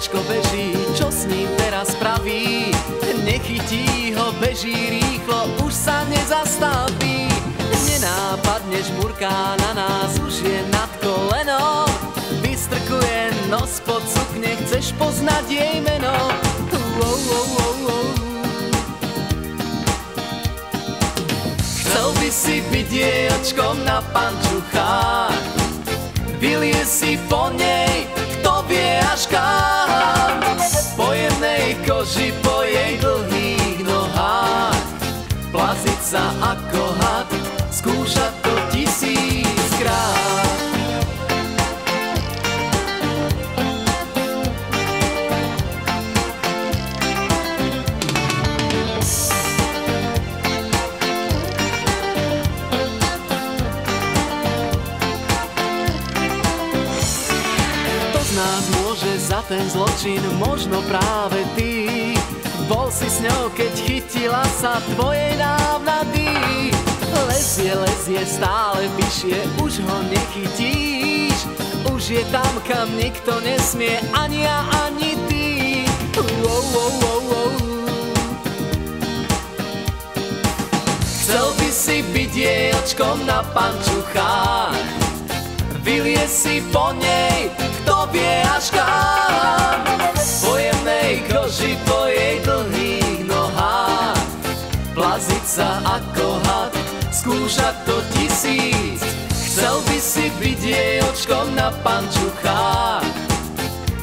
Maťko beží, čo s ním teraz praví? Nechytí ho, beží rýchlo, už sa nezastaví. Nenápadne žmurká na nás, už je nad kolenom. Vystrkuje nos pod sukne, chceš poznať jej meno. Wow, wow, wow, wow. Chcel by si byť jej očkom na pančuchách, vylie si po nej, kto vie až kam. Ten zločin, možno práve ty. Bol si s ňou, keď chytila sa tvojej návnady. Lezie, lezie stále vyššie, už ho nechytíš. Už je tam, kam nikto nesmie, ani ja, ani ty. Wow, wow, wow, wow. Chcel by si byť jej na pančuchách Vylie si po nej, kto vie až kam ako had, skúšať to tisíc. Chcel by si byť jej očkom na pančuchách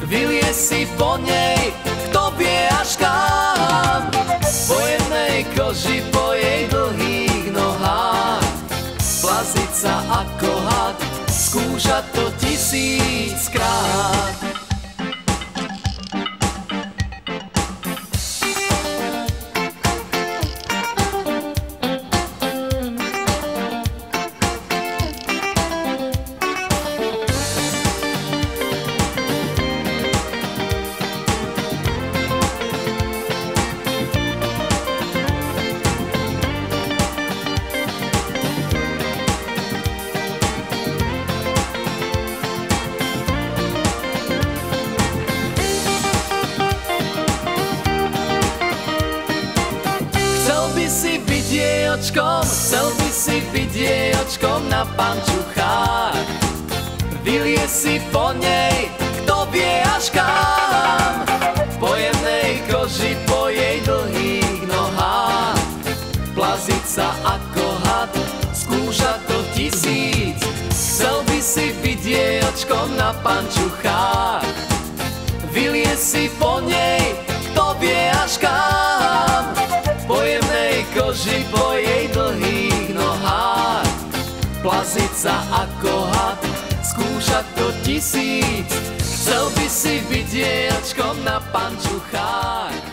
Vylie si po nej, kto vie až kam. Po jednej koži, po jej dlhých nohách. Plaziť sa ako had, skúšať to tisíckrát očkom, chcel by si jej očkom na pančuchách. Vylie si po nej, kto vie až kam. Po jemnej koži, po jej dlhých nohách. Plaziť sa ako had, skúšať to tisíc. Chcel by si jej očkom na pančuchách. Vylie si po nej, Plaziť sa ako had, skúšať to tisíc. Chcel by si očkom na pančuchách